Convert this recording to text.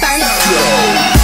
翻个身。